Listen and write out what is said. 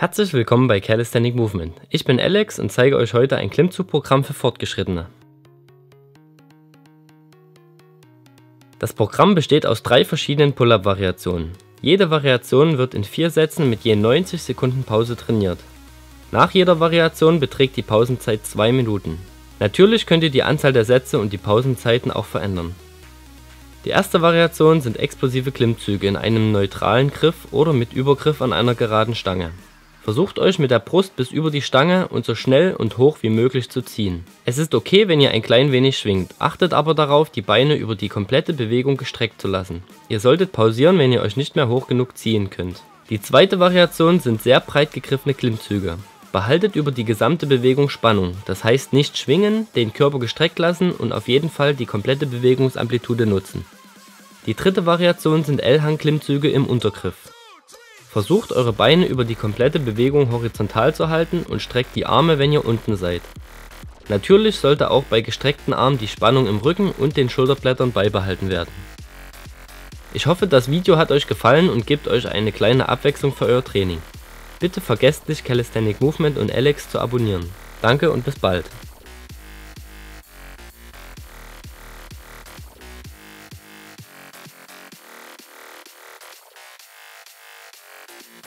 Herzlich willkommen bei Calisthenic Movement. Ich bin Alex und zeige euch heute ein Klimmzugprogramm für Fortgeschrittene. Das Programm besteht aus drei verschiedenen Pull-Up-Variationen. Jede Variation wird in vier Sätzen mit je 90 Sekunden Pause trainiert. Nach jeder Variation beträgt die Pausenzeit 2 Minuten. Natürlich könnt ihr die Anzahl der Sätze und die Pausenzeiten auch verändern. Die erste Variation sind explosive Klimmzüge in einem neutralen Griff oder mit Übergriff an einer geraden Stange. Versucht euch mit der Brust bis über die Stange und so schnell und hoch wie möglich zu ziehen. Es ist okay, wenn ihr ein klein wenig schwingt, achtet aber darauf, die Beine über die komplette Bewegung gestreckt zu lassen. Ihr solltet pausieren, wenn ihr euch nicht mehr hoch genug ziehen könnt. Die zweite Variation sind sehr breit gegriffene Klimmzüge. Behaltet über die gesamte Bewegung Spannung, das heißt nicht schwingen, den Körper gestreckt lassen und auf jeden Fall die komplette Bewegungsamplitude nutzen. Die dritte Variation sind L-Hang-Klimmzüge im Untergriff. Versucht eure Beine über die komplette Bewegung horizontal zu halten und streckt die Arme, wenn ihr unten seid. Natürlich sollte auch bei gestreckten Armen die Spannung im Rücken und den Schulterblättern beibehalten werden. Ich hoffe das Video hat euch gefallen und gibt euch eine kleine Abwechslung für euer Training. Bitte vergesst nicht Calisthenic Movement und Alex zu abonnieren. Danke und bis bald.